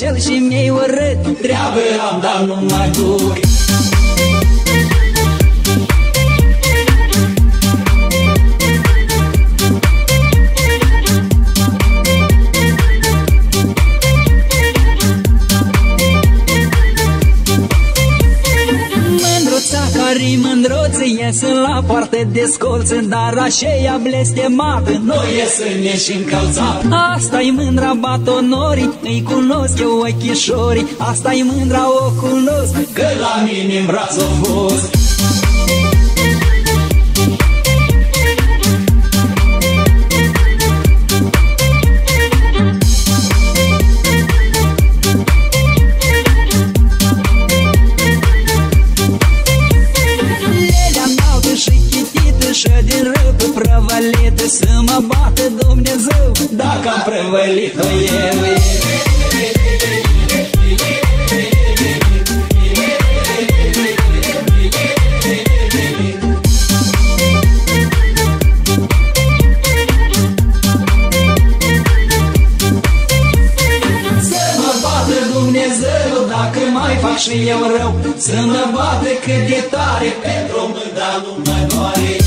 Iar la șel și mi-ai urât. Treabă am, dar nu mai la poartă de scolță Dar așa blestemată Noi ies și încălțat Asta-i mândra batonorii Îi cunosc eu ochișorii. Asta-i mândra o cunosc Că la mine în braț a fost eu rău Să mă bată cât de tare Pentru mândra nu mai doare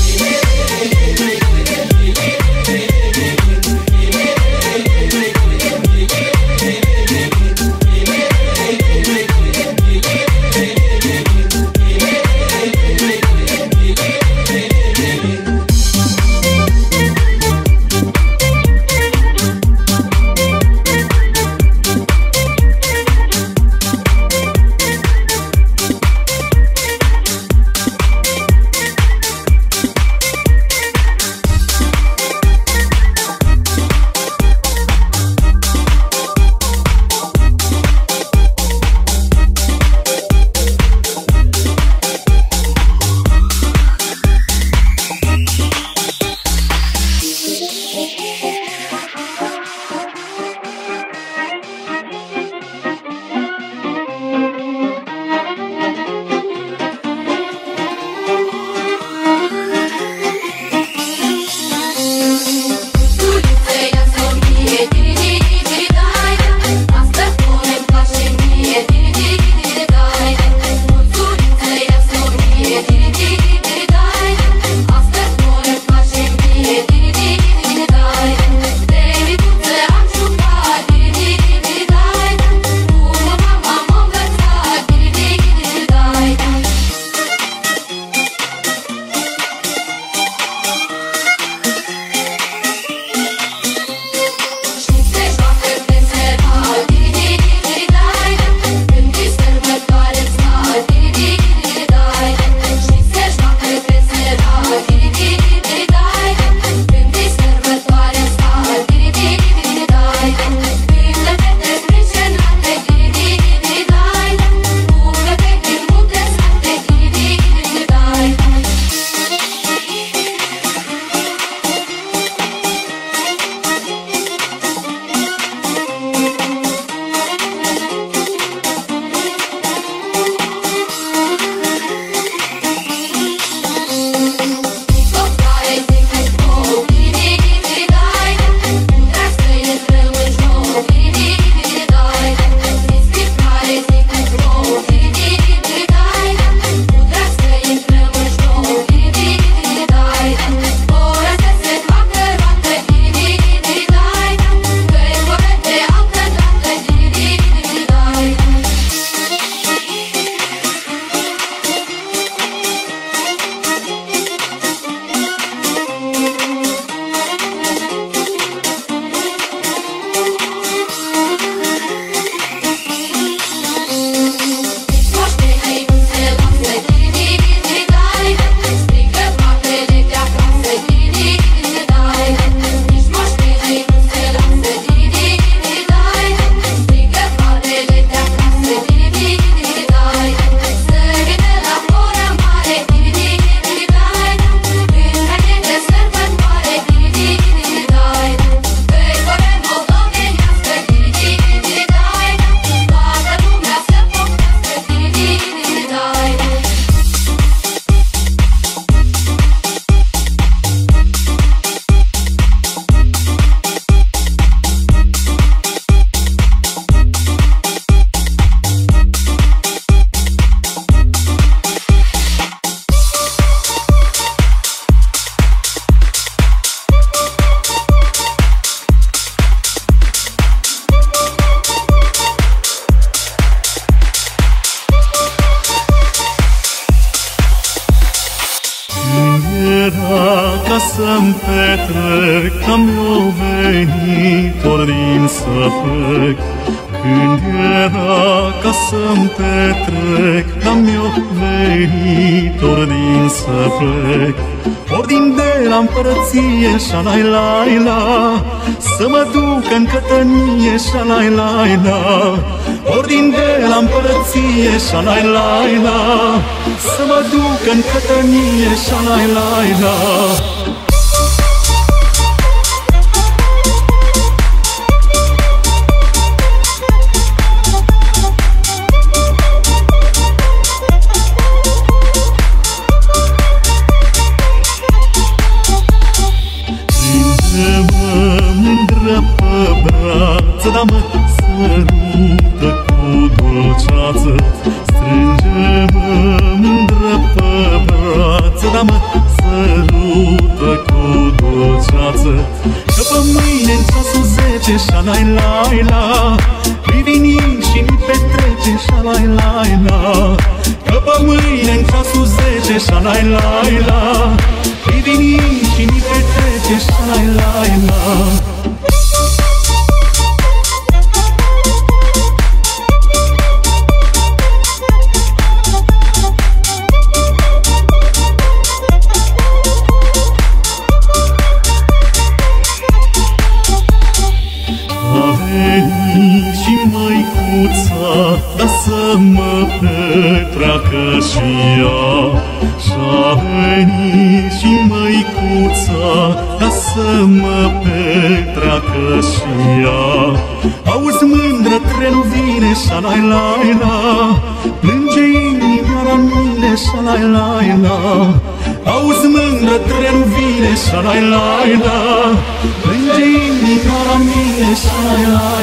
trec, am eu venit ori din să plec. Când era ca să-mi petrec, am eu venit ori din să plec. Ori din de la împărăție, la la la Să mă duc în cătănie, la la la Ori din de la împărăție, la la la Să mă duc în cătănie, la la la la la la. Vei veni și ni petrece Sha la la la. Că pe mâine în ceasul zece Sha la la la. Vei veni și ni petrece Sha la la la. Sarai laila, plânge inima mie, sarai laila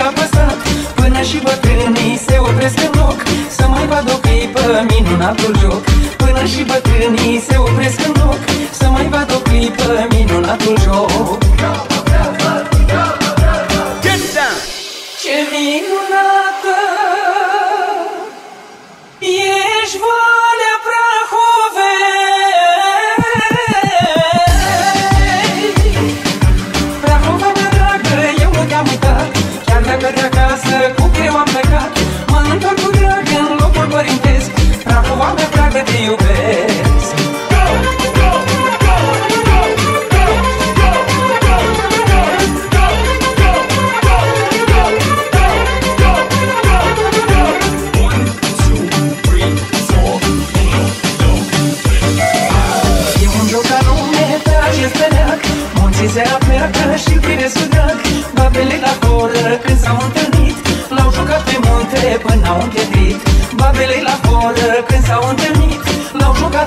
apăsat. Până și bătrânii se opresc în loc Să mai vadă o clipă minunatul joc. Până și bătrânii se opresc în loc Să mai vadă o clipă minunatul joc. o bem.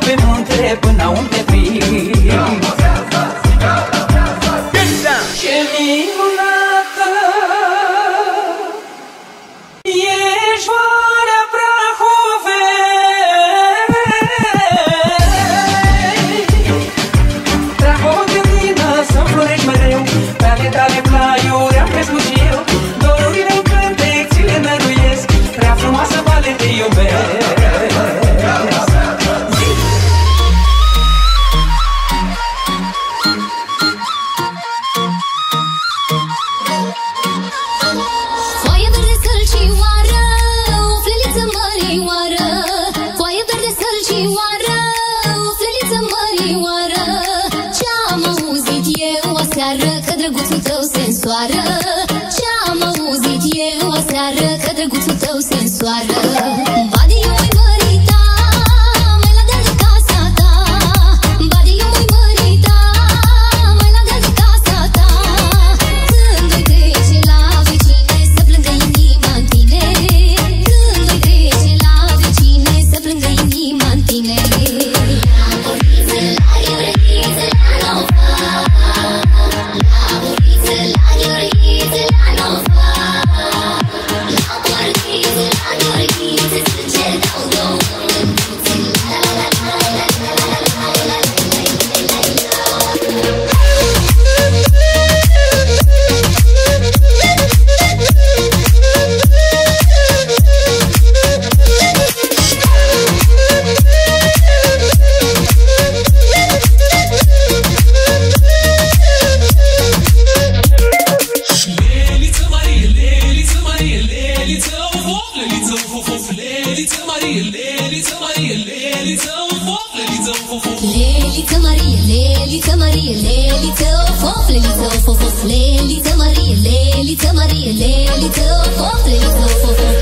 been on today. Oh. Leliță Marie, Leliță Marie, Leliță of of, Leliță of of of, Leliță Marie, Leliță Marie, Leliță of of, Leliță of of of.